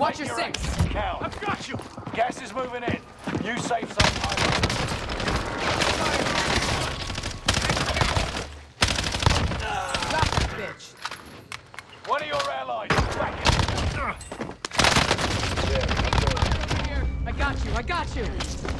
Watch your six. Cal, I've got you! gas is moving in. You safe zone highway. That bitch. One of your allies back it. Over. I got you. I got you.